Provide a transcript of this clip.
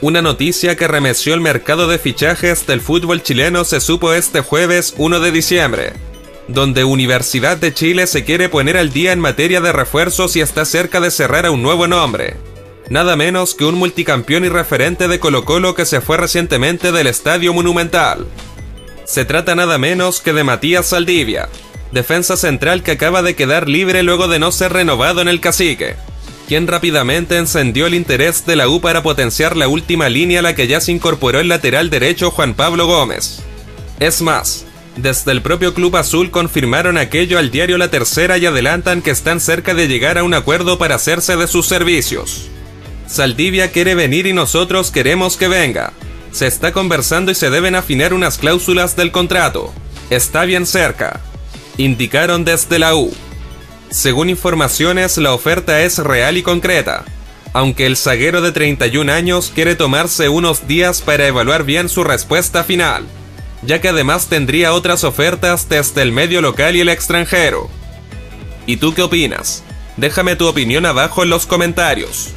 Una noticia que remeció el mercado de fichajes del fútbol chileno se supo este jueves 1 de diciembre, donde Universidad de Chile se quiere poner al día en materia de refuerzos y está cerca de cerrar a un nuevo nombre. Nada menos que un multicampeón y referente de Colo Colo que se fue recientemente del Estadio Monumental. Se trata nada menos que de Matías Saldivia, defensa central que acaba de quedar libre luego de no ser renovado en el cacique quien rápidamente encendió el interés de la U para potenciar la última línea a la que ya se incorporó el lateral derecho Juan Pablo Gómez. Es más, desde el propio Club Azul confirmaron aquello al diario La Tercera y adelantan que están cerca de llegar a un acuerdo para hacerse de sus servicios. Saldivia quiere venir y nosotros queremos que venga. Se está conversando y se deben afinar unas cláusulas del contrato. Está bien cerca. Indicaron desde la U. Según informaciones, la oferta es real y concreta, aunque el zaguero de 31 años quiere tomarse unos días para evaluar bien su respuesta final, ya que además tendría otras ofertas desde el medio local y el extranjero. ¿Y tú qué opinas? Déjame tu opinión abajo en los comentarios.